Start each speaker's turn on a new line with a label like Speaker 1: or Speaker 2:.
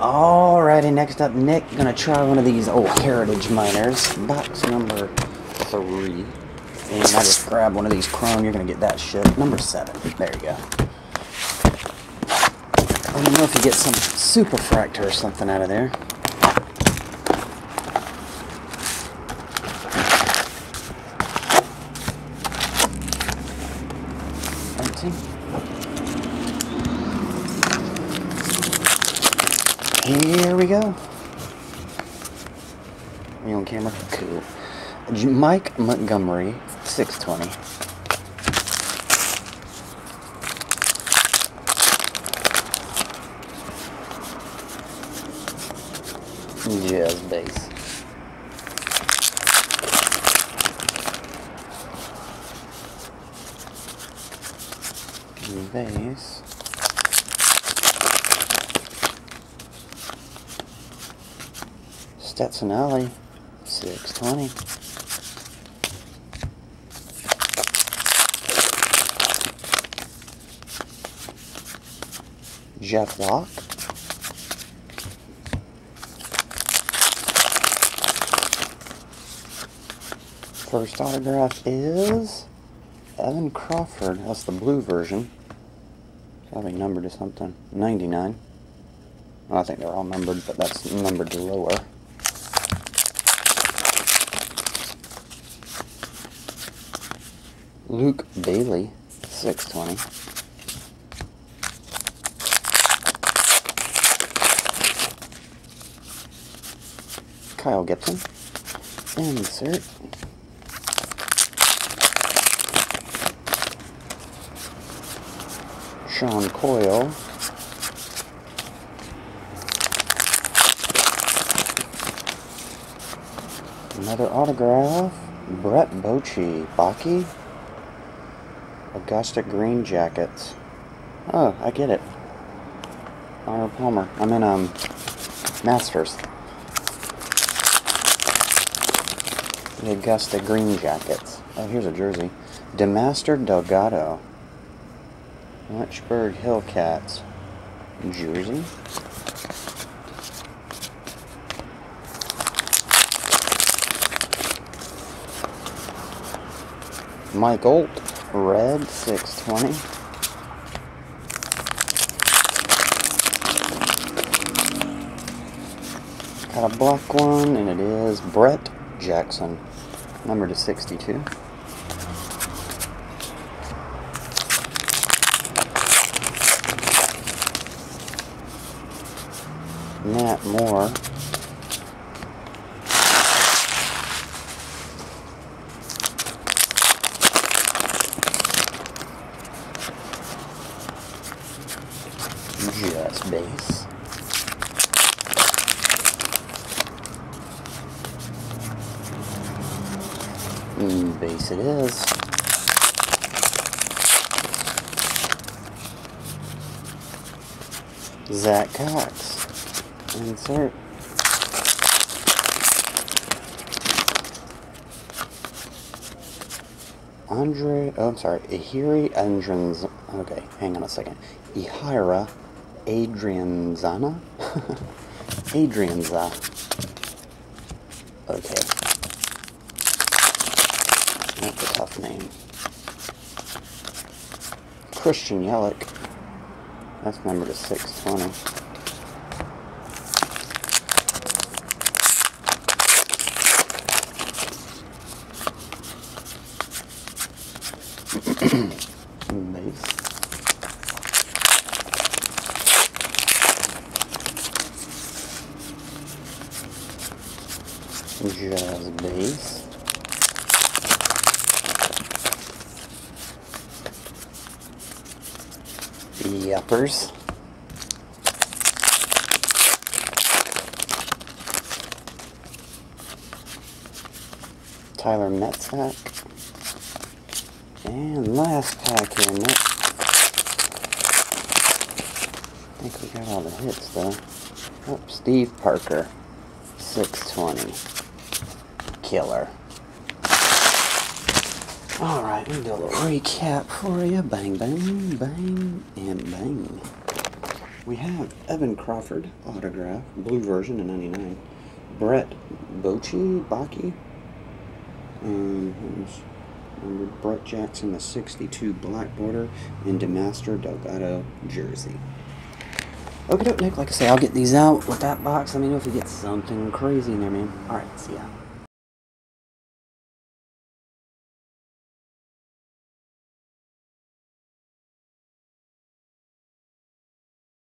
Speaker 1: Alrighty, next up, Nick. Gonna try one of these old Heritage minors. Box number three. And I just grab one of these chrome. You're gonna get that shit. Number seven. There you go. I don't know if you get some super fractor or something out of there. Empty. Here we go. Are you on camera? Cool. Mike Montgomery, 620. Jazz bass. Bass. Stetson Allie, 620. Jeff Locke. First autograph is Evan Crawford. That's the blue version. Probably numbered to something. 99. Well, I think they're all numbered, but that's numbered to lower. Luke Bailey, 620. Kyle Gibson. Insert. Sean Coyle. Another autograph. Brett Bochy. Baki. Augusta Green Jackets. Oh, I get it. Arnold Palmer. I'm in um Masters. The Augusta Green Jackets. Oh, here's a jersey. Dimaster Delgado. Lynchburg Hillcats. Jersey. Mike Olt. Red 620. Got a black one, and it is Brett Jackson, number to 62. Matt Moore. Just base. Mm, base it is. Zach Cox. Insert. Andre, oh, I'm sorry, Ihiri Andrens. Okay, hang on a second. Ihira Adrianzana? Adrianza. Okay. That's a tough name. Christian Yelich. That's number to 620. Base. Yuppers. Tyler Matzek. And last pack here, Nick. I think we got all the hits though. Oh, Steve Parker. 620. Killer. Alright, let me do a little recap for you. Bang, bang, bang, and bang. We have Evan Crawford autograph, blue version in '99. Brett Bochy, Baki. Um, remember Brett Jackson, the '62 black border, and Dimaster Delgado jersey. Okay, Nick. Like I say, I'll get these out with that box. Let me know if you get something crazy in there, man. All right, see ya.